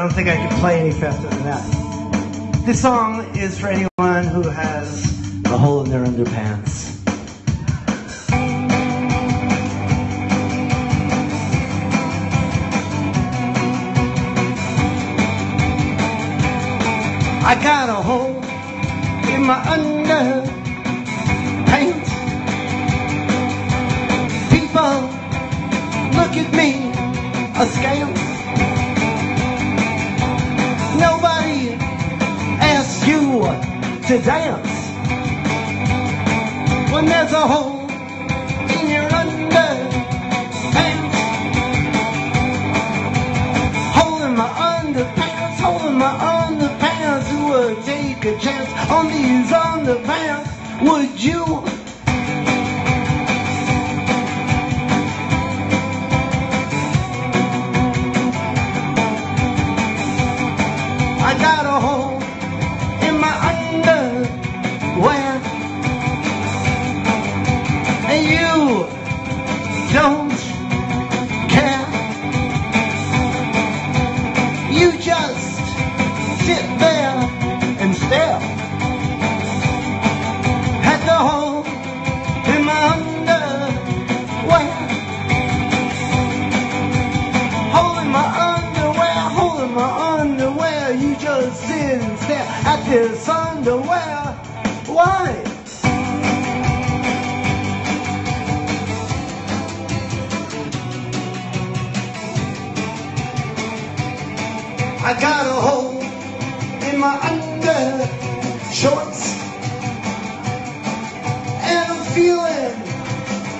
don't think I can play any faster than that. This song is for anyone who has a hole in their underpants. I got a hole in my underpants. People look at me askance. Nobody asks you to dance when there's a hole in your underpants. Holding my underpants, hole in my underpants. Who would take a chance on these underpants? Would you? Got a hole in my underwear. And you don't care. You just sit there and stare at the hole in my underwear. Just sit and stare at this underwear. Why? I got a hole in my under shorts. And I'm feeling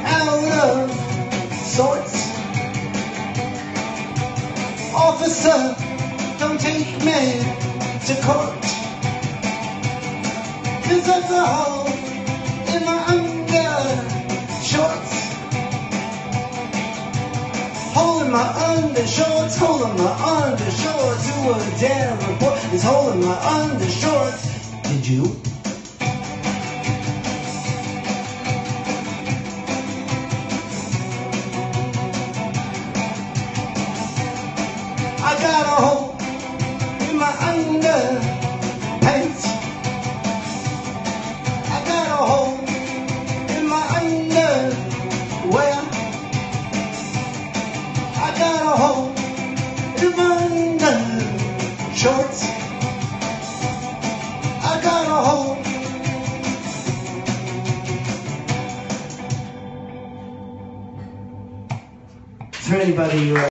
out of sorts. Officer, take me to court. Cause there's a hole in my under shorts. Hole in my undershorts, hole in my undershorts. Who would dare report this hole in my undershorts? Did you? My undershorts. I got a hole. Is there anybody? Uh,